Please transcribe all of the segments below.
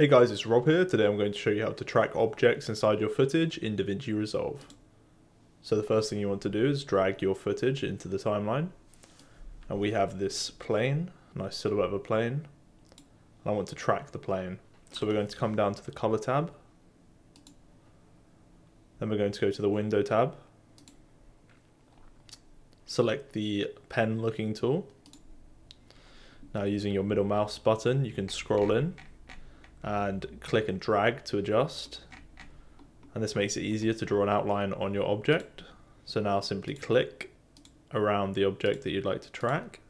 Hey guys, it's Rob here. Today I'm going to show you how to track objects inside your footage in DaVinci Resolve. So the first thing you want to do is drag your footage into the timeline. And we have this plane, nice silhouette of a plane. I want to track the plane. So we're going to come down to the color tab. Then we're going to go to the window tab. Select the pen looking tool. Now using your middle mouse button, you can scroll in and click and drag to adjust. And this makes it easier to draw an outline on your object. So now simply click around the object that you'd like to track.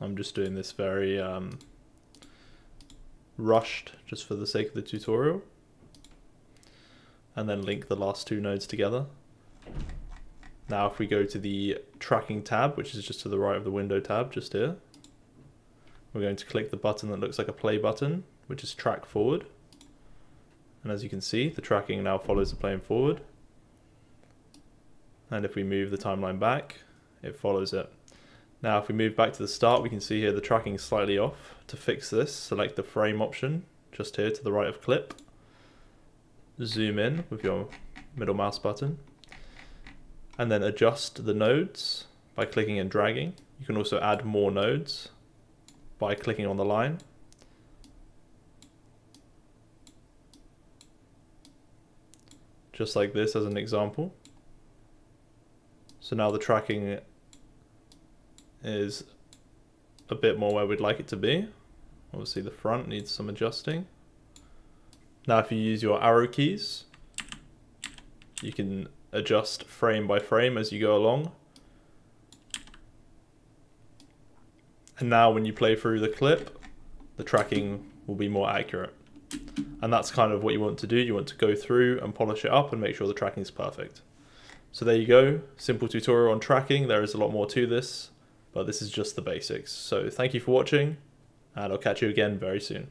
I'm just doing this very um, rushed just for the sake of the tutorial. And then link the last two nodes together. Now if we go to the tracking tab, which is just to the right of the window tab, just here, we're going to click the button that looks like a play button, which is track forward. And as you can see, the tracking now follows the plane forward. And if we move the timeline back, it follows it. Now if we move back to the start, we can see here the tracking is slightly off. To fix this, select the frame option, just here to the right of clip. Zoom in with your middle mouse button and then adjust the nodes by clicking and dragging. You can also add more nodes by clicking on the line. Just like this as an example. So now the tracking is a bit more where we'd like it to be. Obviously the front needs some adjusting. Now if you use your arrow keys, you can adjust frame by frame as you go along. And now when you play through the clip, the tracking will be more accurate. And that's kind of what you want to do. You want to go through and polish it up and make sure the tracking is perfect. So there you go, simple tutorial on tracking. There is a lot more to this, but this is just the basics. So thank you for watching, and I'll catch you again very soon.